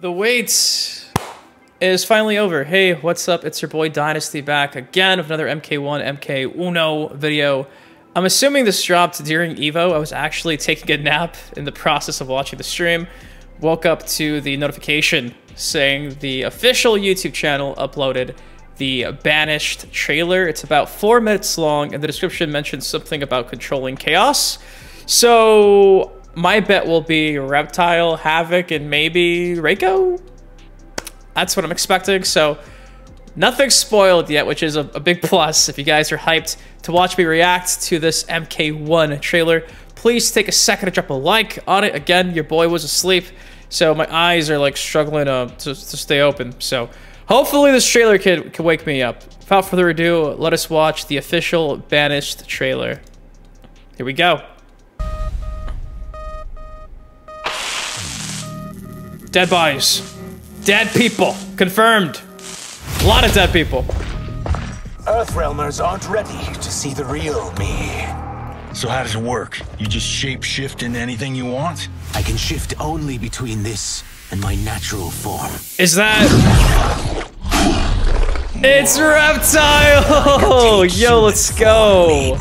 The wait is finally over. Hey, what's up? It's your boy Dynasty back again with another MK1 MK Uno video. I'm assuming this dropped during Evo. I was actually taking a nap in the process of watching the stream. Woke up to the notification saying the official YouTube channel uploaded the Banished trailer. It's about four minutes long, and the description mentions something about controlling chaos. So my bet will be Reptile, Havik, and maybe Reiko. That's what I'm expecting. So nothing spoiled yet, which is a, a, big plus. If you guys are hyped to watch me react to this MK1 trailer, please take a second to drop a like on it. Again, your boy was asleep, so my eyes are like struggling uh, to, to stay open. So hopefully this trailer can, can wake me up. Without further ado, let us watch the official Banished trailer. Here we go. Dead bodies. Dead people. Confirmed. A lot of dead people. Earthrealmers aren't ready to see the real me. So how does it work? You just shape shift into anything you want? I can shift only between this and my natural form. Is that... It's Reptile! Yo, let's go!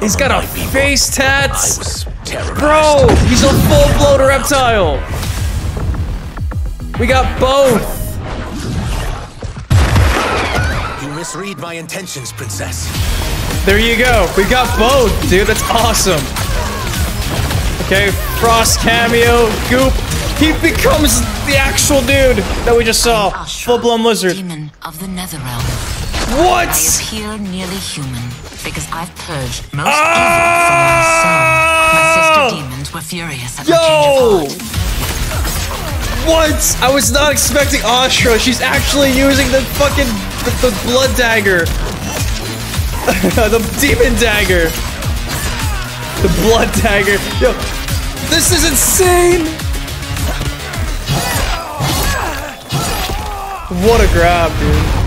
He's got a face tat! Bro, he's a full-blown reptile! We got both! You misread my intentions, princess. There you go. We got both, dude. That's awesome. Okay, Frost cameo, Goop. He becomes the actual dude that we just saw. Full-blown lizard. Demon of the Netherrealm. What? I appear nearly human because I've purged most ah! evil from my soul. My sister demons were furious at Yo! my change of heart. What? I was not expecting Ashrah. She's actually using the fucking the, the blood dagger. the demon dagger. The blood dagger. Yo, this is insane. What a grab, dude.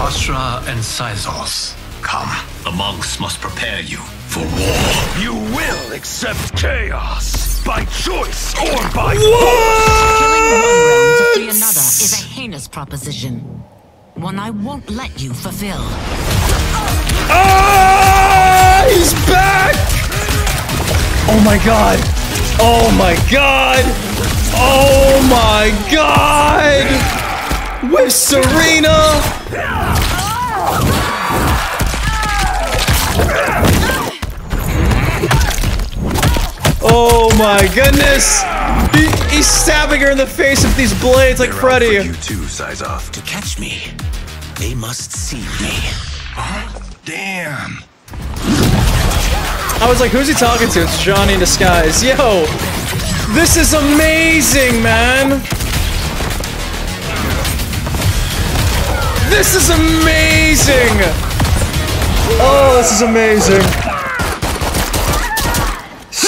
Ashrah and Syzoth, come. The monks must prepare you for war. You will accept chaos by choice or by what? Killing one realm to free another is a heinous proposition. One I won't let you fulfill. Ah! He's back! Oh my god! Oh my god! Oh my god! With Sareena! Oh my goodness! He, he's stabbing her in the face with these blades like They're Freddy. you too, Syzoth. To catch me, they must see me. Huh? Damn. I was like, who's he talking to? It's Johnny in disguise. Yo! This is amazing, man! This is amazing! Oh, this is amazing.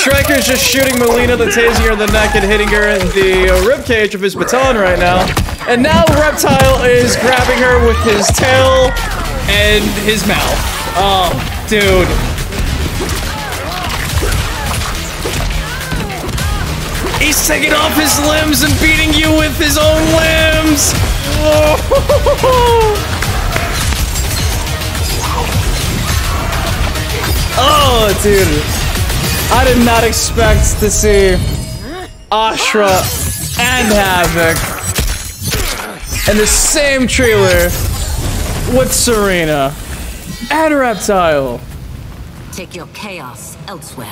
Striker's just shooting Mileena the taser in the neck and hitting her in the ribcage of his baton right now. And now Reptile is grabbing her with his tail and his mouth. Oh, dude. He's taking off his limbs and beating you with his own limbs! Oh, dude. I did not expect to see Ashrah and Havik in the same trailer with Sareena and Reptile. Take your chaos elsewhere.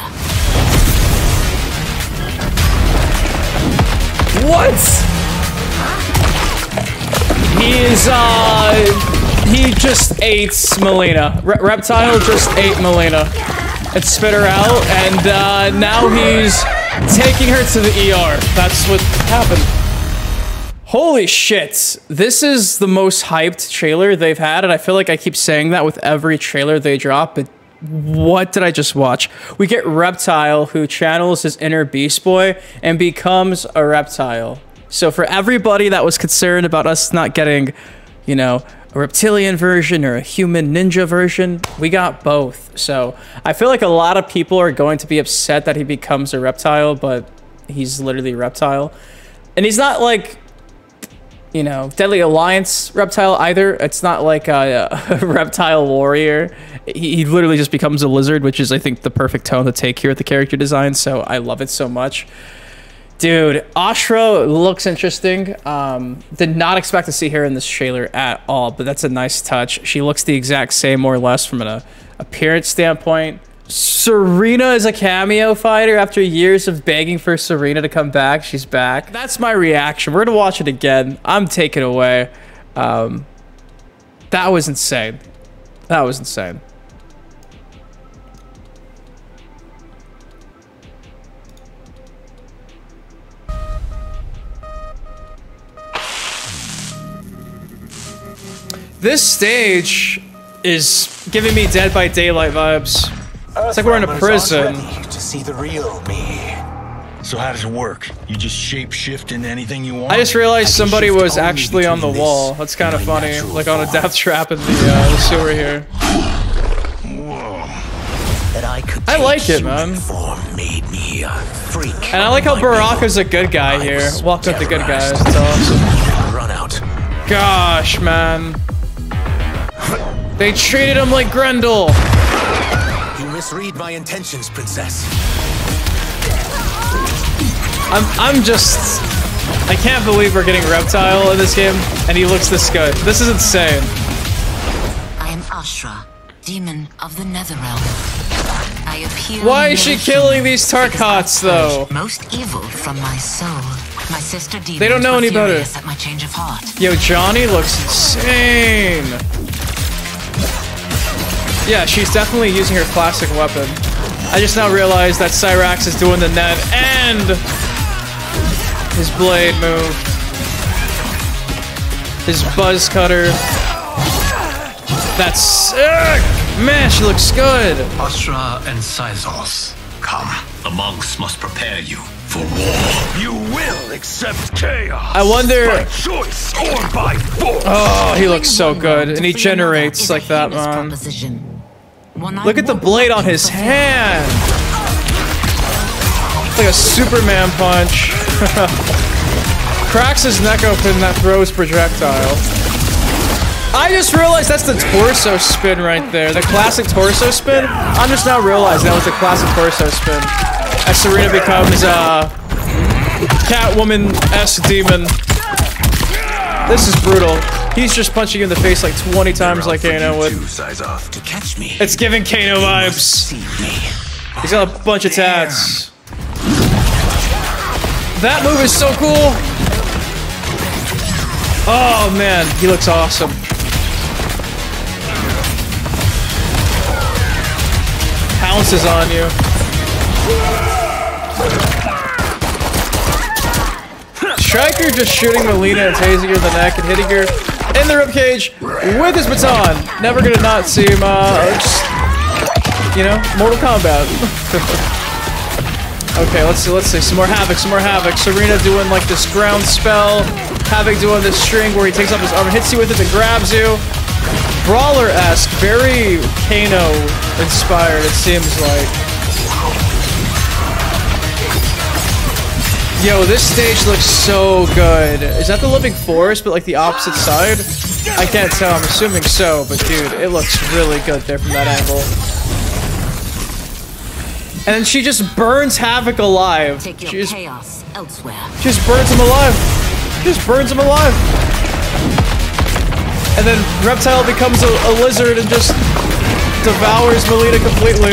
What? He is, uh, he just ate Mileena. Re Reptile just ate Mileena and spit her out, and uh, now he's taking her to the ER. That's what happened. Holy shit. This is the most hyped trailer they've had, and I feel like I keep saying that with every trailer they drop, but what did I just watch? We get Reptile, who channels his inner Beast Boy and becomes a reptile. So for everybody that was concerned about us not getting, you know, a reptilian version or a human ninja version. We got both. So I feel like a lot of people are going to be upset that he becomes a reptile, but he's literally a reptile. And he's not like, you know, Deadly Alliance reptile either. It's not like a, a reptile warrior. He, he literally just becomes a lizard, which is, I think, the perfect tone to take here at the character design. So I love it so much. Dude, Ashrah looks interesting. Um, did not expect to see her in this trailer at all, but that's a nice touch. She looks the exact same, more or less, from an uh, appearance standpoint. Sareena is a cameo fighter after years of begging for Sareena to come back. She's back. That's my reaction. We're gonna watch it again. I'm taken away. Um, that was insane. That was insane. This stage is giving me Dead by Daylight vibes. It's like we're in a prison. to see the real me. So how does it work? You just shape shift into anything you want? I just realized somebody was actually on the wall. That's kind of funny, like on a death trap in the, uh, the sewer here. I I like it, man. Form made me a freak. And I like how Baraka's a good guy here. Walked with the good guys. It's awesome. Gosh, man. They treated him like Grendel. You misread my intentions, princess. I'm, I'm just... I can't believe we're getting Reptile in this game, and he looks this good. This is insane. I am Ashrah, demon of the Netherrealm. I appear Why is she killing these because Tarkats, though? Most evil from my soul. My sister demons They don't know any better. At my change of heart. Yo, Johnny looks insane. Yeah, she's definitely using her classic weapon. I just now realized that Cyrax is doing the net and his blade move. His buzz cutter. That's sick! Man, she looks good. Ashrah and Syzoth, come. The monks must prepare you for war. You will accept chaos. I wonder- By choice or by force. Oh, he looks so good. And he to free another generates like that, heinous man. proposition. Look at the blade on his hand. It's like a Superman punch. Cracks his neck open that throws projectile. I just realized that's the torso spin right there. The classic torso spin. I'm just now realizing that was the classic torso spin. As Sareena becomes uh Catwoman S demon. This is brutal. He's just punching you in the face like 20 times like Kano would. Syzoth to catch me. It's giving Kano vibes. See me. He's got a bunch of tats. That move is so cool. Oh man, he looks awesome. Pounces on you. Striker just shooting Mileena and tasing her in the neck and hitting her in the ribcage with his baton. Never gonna not see him, uh, you know, Mortal Kombat. okay, let's see, let's see, some more Havik, some more Havik. Sareena doing like this ground spell. Havik doing this string where he takes off his armor, hits you with it, then grabs you. Brawler-esque, very Kano inspired, it seems like. Yo, this stage looks so good. Is that the Living Forest, but like the opposite side? I can't tell, I'm assuming so, but dude, it looks really good there from that angle. And then she just burns Havik alive. Take your She just, chaos elsewhere. just burns him alive. Just burns him alive. And then Reptile becomes a, a lizard and just devours Mileena completely.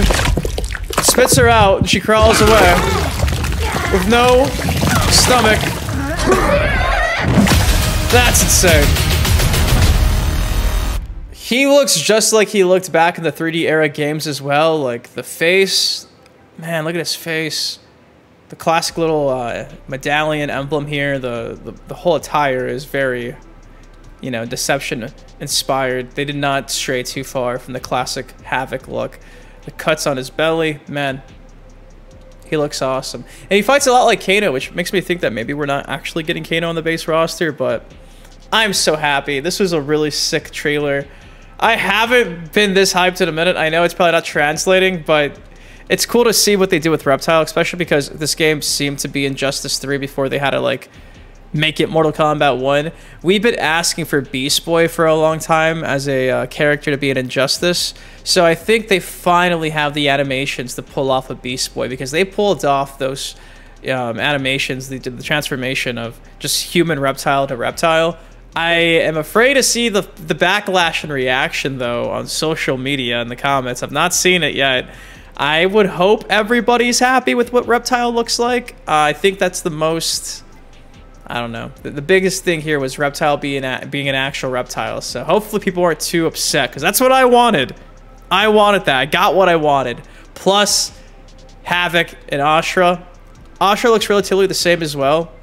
Spits her out, and she crawls away. With no stomach. That's insane. He looks just like he looked back in the 3D era games as well. Like the face, man, look at his face. The classic little uh, medallion emblem here. The, the the whole attire is very, you know, deception inspired. They did not stray too far from the classic Havik look. The cuts on his belly, man, he looks awesome. And he fights a lot like Kano, which makes me think that maybe we're not actually getting Kano on the base roster, but I'm so happy. This was a really sick trailer. I haven't been this hyped in a minute. I know it's probably not translating, but it's cool to see what they do with Reptile, especially because this game seemed to be Injustice 3 before they had to like make it Mortal Kombat 1. We've been asking for Beast Boy for a long time as a uh, character to be an Injustice. So I think they finally have the animations to pull off a Beast Boy because they pulled off those um, animations, did the transformation of just human reptile to reptile. I am afraid to see the the backlash and reaction though on social media and the comments. I've not seen it yet. I would hope everybody's happy with what Reptile looks like. Uh, I think that's the most I don't know. The, the, biggest thing here was Reptile being a, being an actual reptile. So hopefully people aren't too upset because that's what I wanted. I wanted that. I got what I wanted. Plus Havik and Ashrah. Ashrah looks relatively the same as well.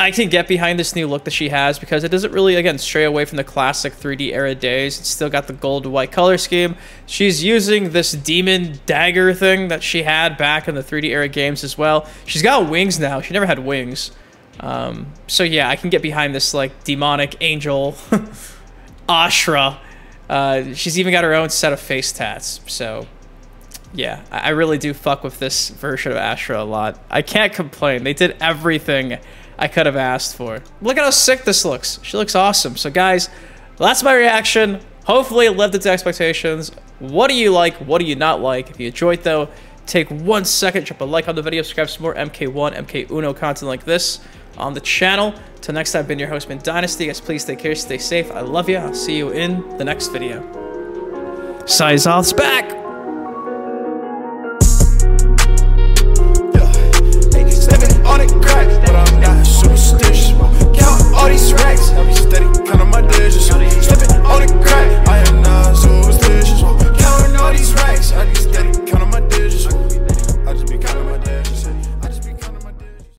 I can get behind this new look that she has because it doesn't really, again, stray away from the classic 3D era days. It's still got the gold white color scheme. She's using this demon dagger thing that she had back in the 3D era games as well. She's got wings now. She never had wings. Um, so yeah, I can get behind this like demonic angel Ashrah. Uh, she's even got her own set of face tats. So yeah, I really do fuck with this version of Ashrah a lot. I can't complain. They did everything I could have asked for. Look at how sick this looks. She looks awesome. So guys, that's my reaction. Hopefully it lived its expectations. What do you like? What do you not like? If you enjoyed though, take one second, drop a like on the video, subscribe for more MK1, MK Uno content like this on the channel. Till next time, I've been your host, Mint Dynasty. Guys, please take care, stay safe. I love you. I'll see you in the next video. Syzoth's back!